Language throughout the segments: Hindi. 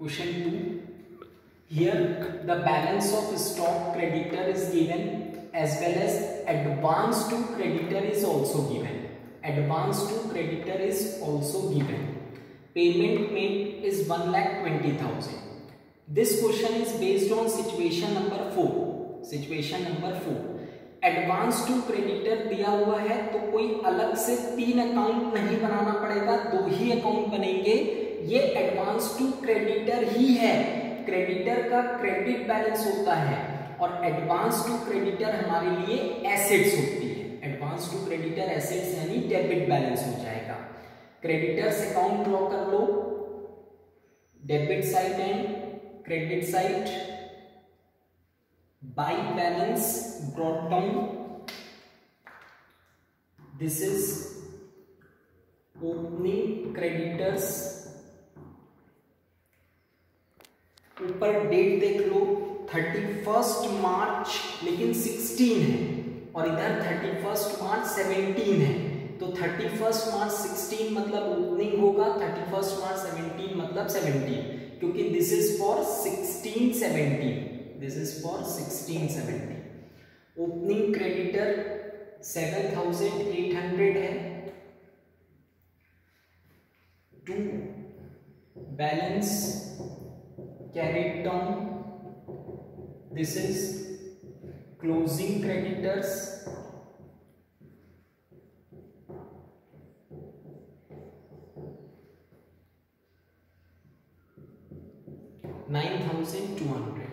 Question two here the balance of stock creditor is given as well as advance to creditor is also given advance to creditor is also given payment made is one lakh twenty thousand this question is based on situation number four situation number four advance to creditor दिया हुआ है तो कोई अलग से तीन अकाउंट नहीं बनाना पड़ेगा, दो ही अकाउंट बनेंगे। ये एडवांस टू क्रेडिटर ही है। क्रेडिटर का क्रेडिट बैलेंस होता है और एडवांस टू क्रेडिटर हमारे लिए एसेट्स होती है। एडवांस टू क्रेडिटर एसेट्स यानी डेबिट बैलेंस हो जाएगा। क्रेडिटर्स अकाउंट ड्रॉ कर लो। Debit side and credit side by balance brought down this is opening creditors ऊपर डेट देख लो थर्टी फ़र्स्ट मार्च, लेकिन सिक्सटीन है। और इधर थर्टी फ़र्स्ट मार्च सेवनटीन है। तो थर्टी फ़र्स्ट मार्च सिक्सटीन मतलब ओपनिंग होगा थर्टी फ़र्स्ट मार्च सेवनटीन मतलब सेवनटीन क्योंकि this is for sixteen seventeen this is for sixteen seventeen opening creditor seven thousand eight hundred है। To balance carried down this is closing creditors nine thousand two hundred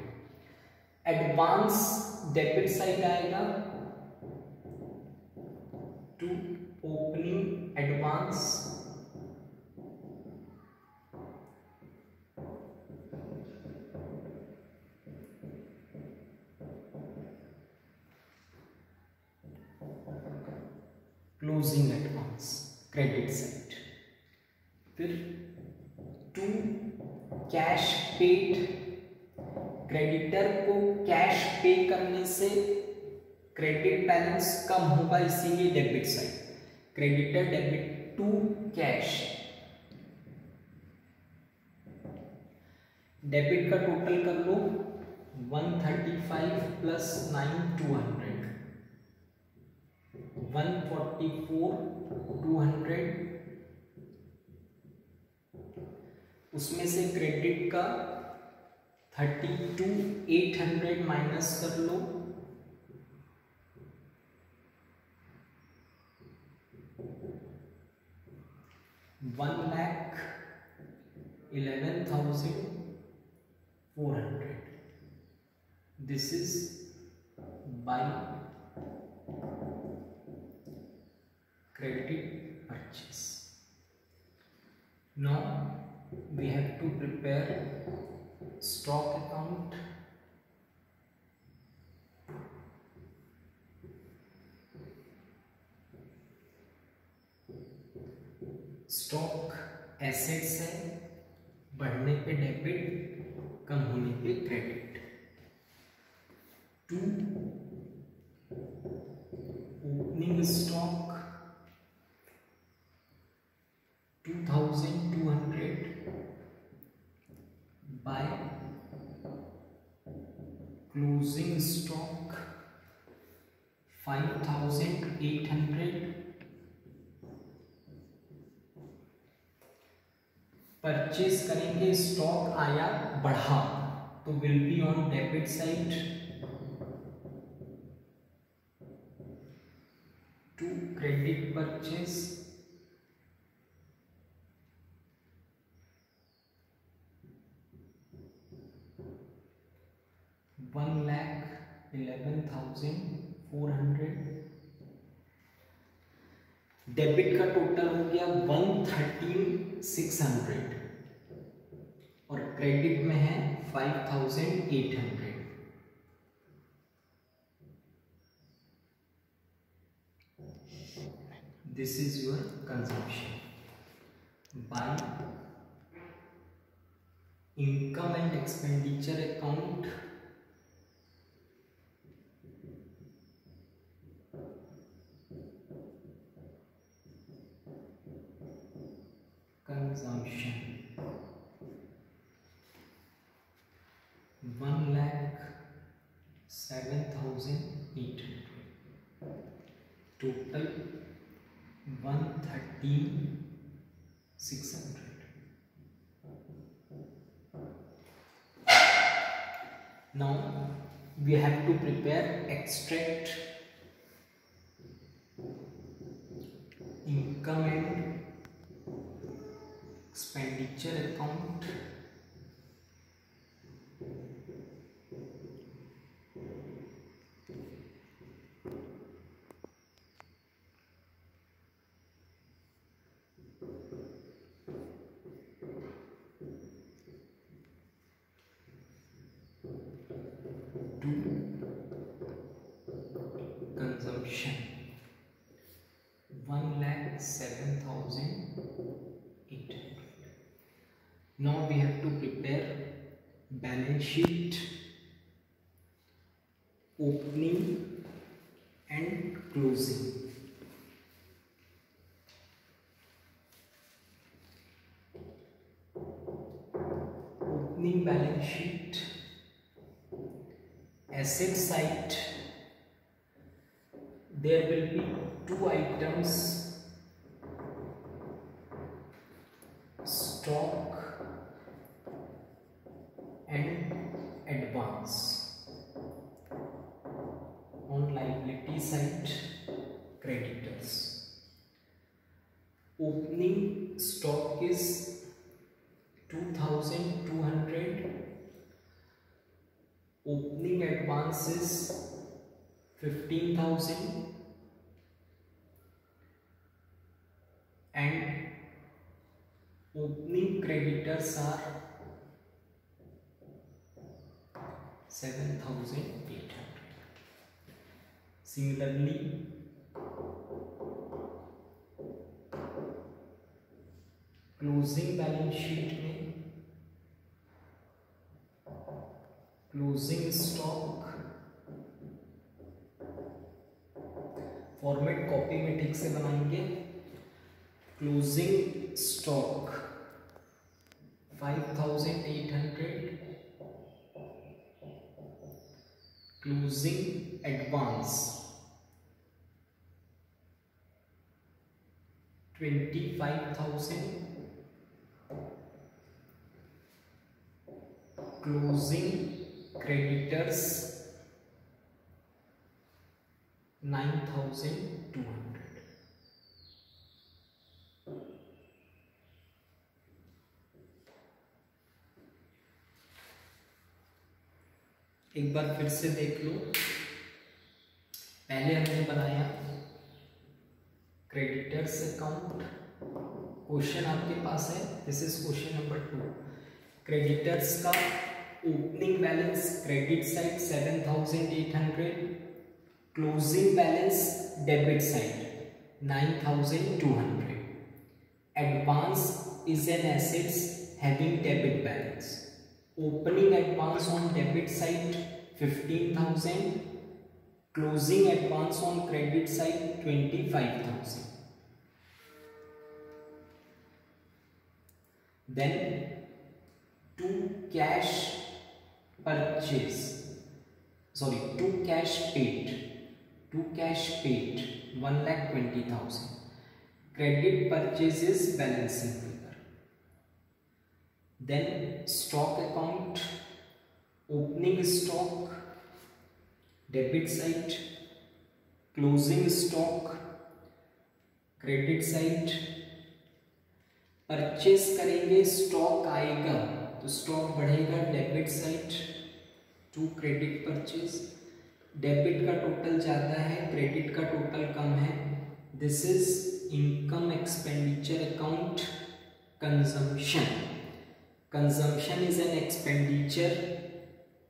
advance debit side आएगा closing advance credit side फिर टू कैश पेड क्रेडिटर को कैश पे करने से क्रेडिट बैलेंस कम होगा, इसीलिए debit side creditor debit to cash debit का टोटल कर लो 135 प्लस नाइन टू हंड्रेड 144 200 उसमें से क्रेडिट का 32 800 माइनस कर लो। One lakh eleven thousand four hundred. This is by credit purchase. Now we have to prepare stock account. Stock assets है, बढ़ने पे डेबिट कम होने पे credit to opening stock 2200 by closing stock 5800 purchase करेंगे स्टॉक आया बढ़ा तो will be on debit side to credit purchase one lakh eleven thousand four hundred debit का टोटल हो गया वन थर्टीन सिक्स हंड्रेड और क्रेडिट में है five thousand eight hundred. This is your consumption by income and expenditure account consumption. 1 lakh 7800 total 113,600 now we have to prepare extract consumption one lakh seven thousand eight hundred. Now we have to prepare balance sheet, opening and closing. Opening balance sheet, asset side there will be two items. Stock and advance. On liability side fifteen thousand and opening creditors are seven thousand eight hundred similarly closing balance sheet में क्लोजिंग स्टॉक कैसे बनाएँगे? Closing stock 5800 closing advance 25,000 closing creditors 9,200 एक बार फिर से देख लो। पहले हमने बनाया क्रेडिटर्स अकाउंट क्वेश्चन आपके पास है। This is question number two creditors का opening balance credit side seven thousand eight hundred closing balance debit side nine thousand two hundred advance is an assets having debit balance opening advance on debit side fifteen thousand closing advance on credit side twenty five thousand then to cash purchase sorry to cash paid to cash paid one lakh twenty thousand credit purchase is balancing then stock account, opening stock, debit side closing stock, credit side purchase करेंगे स्टॉक आएगा तो स्टॉक बढ़ेगा debit side to credit purchase debit का टोटल ज़्यादा है क्रेडिट का टोटल कम है. This is income expenditure account consumption consumption is an expenditure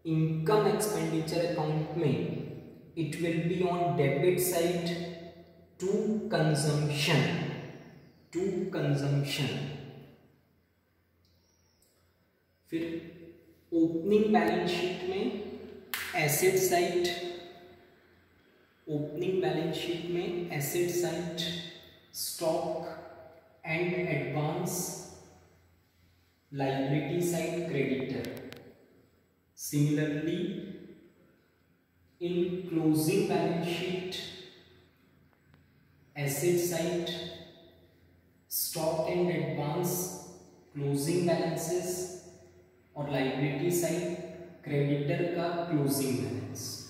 income expenditure account में it will be on debit side to consumption to consumption फिर ओपनिंग बैलेंस शीट में asset side opening balance sheet में asset side stock and advance liability side creditor similarly in closing balance sheet, asset side, stock and advance, closing balances और लाइबिलिटी साइड क्रेडिटर का क्लोजिंग बैलेंस